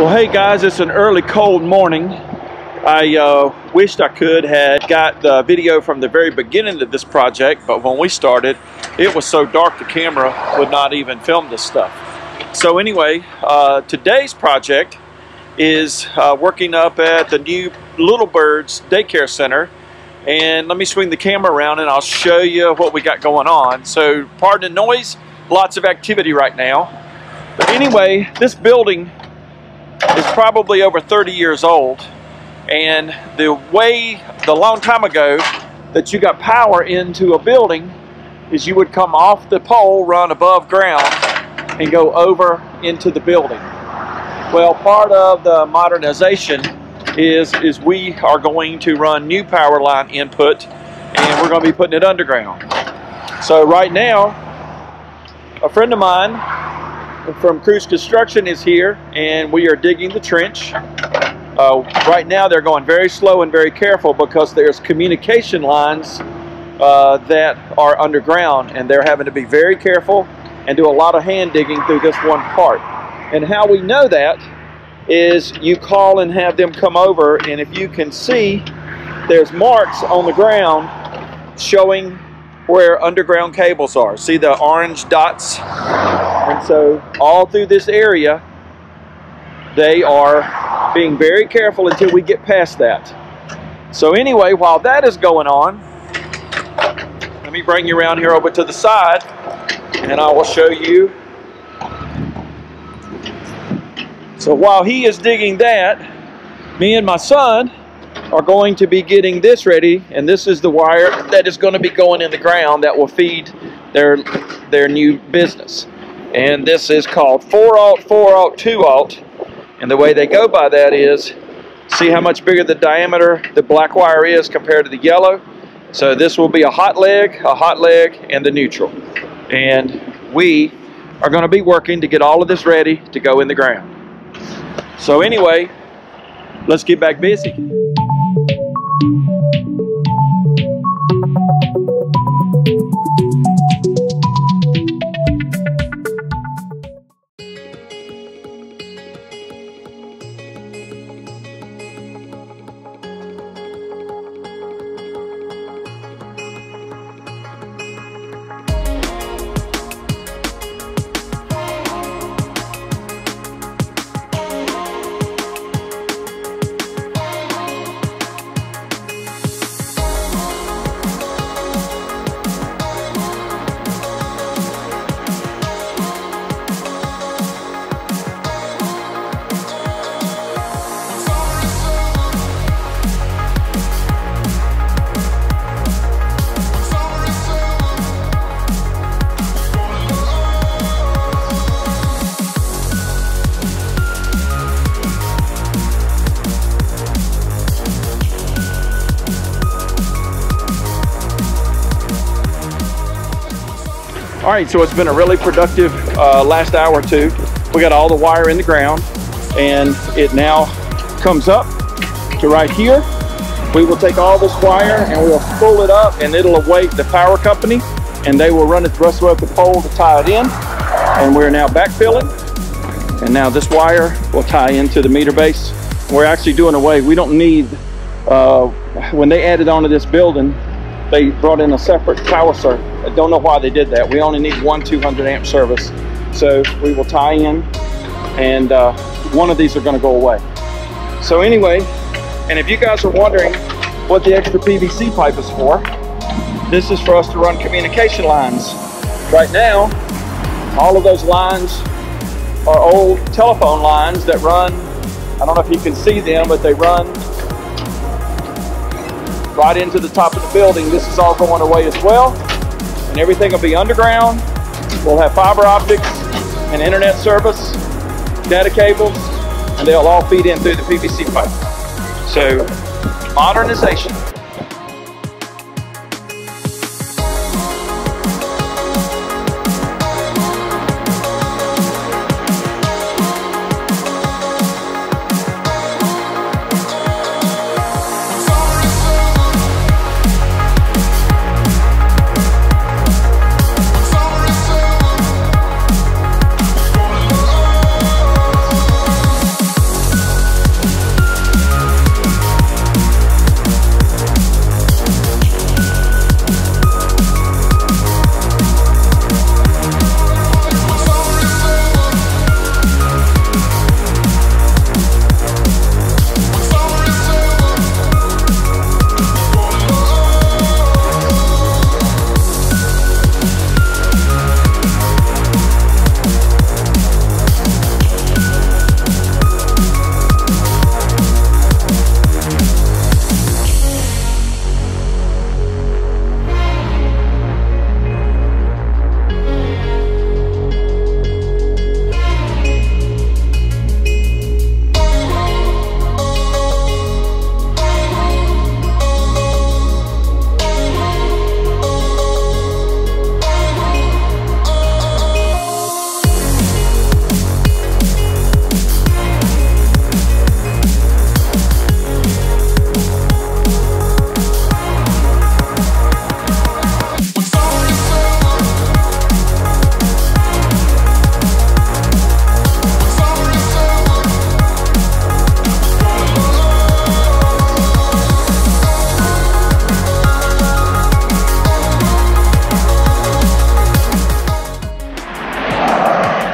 Well, hey guys, it's an early cold morning. I uh, wished I could had got the video from the very beginning of this project, but when we started, it was so dark the camera would not even film this stuff. So anyway, uh, today's project is uh, working up at the new Little Birds Daycare Center. And let me swing the camera around and I'll show you what we got going on. So pardon the noise, lots of activity right now. But anyway, this building is probably over 30 years old. And the way, the long time ago, that you got power into a building is you would come off the pole, run above ground, and go over into the building. Well, part of the modernization is, is we are going to run new power line input and we're going to be putting it underground. So right now, a friend of mine from Crews Construction is here and we are digging the trench. Uh, right now they're going very slow and very careful because there's communication lines uh, that are underground and they're having to be very careful and do a lot of hand digging through this one part. And how we know that is you call and have them come over and if you can see there's marks on the ground showing where underground cables are. See the orange dots? And so all through this area, they are being very careful until we get past that. So anyway, while that is going on, let me bring you around here over to the side and I will show you. So while he is digging that, me and my son are going to be getting this ready and this is the wire that is going to be going in the ground that will feed their their new business and this is called 4 alt 4 alt 2 alt. And the way they go by that is see how much bigger the diameter the black wire is compared to the yellow? So this will be a hot leg a hot leg and the neutral. And we are going to be working to get all of this ready to go in the ground. So anyway let's get back busy All right, so it's been a really productive uh, last hour or two. We got all the wire in the ground and it now comes up to right here. We will take all this wire and we'll pull it up and it'll await the power company and they will run it rest of the pole to tie it in. And we're now backfilling. And now this wire will tie into the meter base. We're actually doing away, we don't need, uh, when they added onto this building, they brought in a separate power circuit I don't know why they did that. We only need one 200 amp service. So we will tie in and uh, one of these are gonna go away. So anyway, and if you guys are wondering what the extra PVC pipe is for, this is for us to run communication lines. Right now, all of those lines are old telephone lines that run, I don't know if you can see them, but they run right into the top of building. This is all going away as well and everything will be underground. We'll have fiber optics and internet service, data cables, and they'll all feed in through the PVC pipe. So modernization.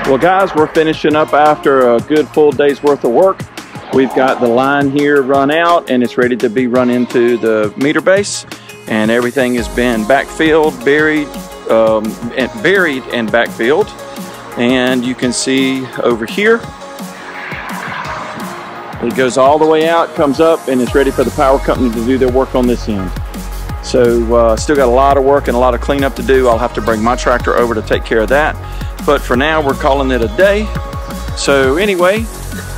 Well guys, we're finishing up after a good full day's worth of work. We've got the line here run out and it's ready to be run into the meter base and everything has been backfilled, buried, um, and buried and backfilled. And you can see over here, it goes all the way out, comes up, and it's ready for the power company to do their work on this end. So uh, still got a lot of work and a lot of cleanup to do. I'll have to bring my tractor over to take care of that. But for now, we're calling it a day. So anyway,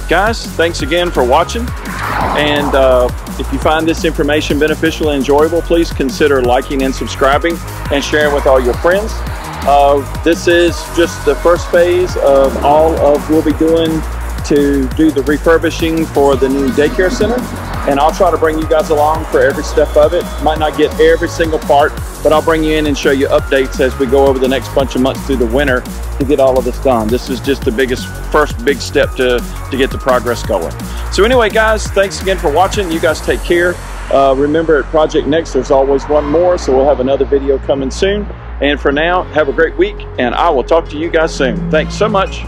guys, thanks again for watching. And uh, if you find this information beneficial and enjoyable, please consider liking and subscribing and sharing with all your friends. Uh, this is just the first phase of all of we'll be doing to do the refurbishing for the new daycare center. And I'll try to bring you guys along for every step of it. Might not get every single part, but I'll bring you in and show you updates as we go over the next bunch of months through the winter to get all of this done. This is just the biggest, first big step to, to get the progress going. So anyway, guys, thanks again for watching. You guys take care. Uh, remember at Project Next, there's always one more, so we'll have another video coming soon. And for now, have a great week, and I will talk to you guys soon. Thanks so much.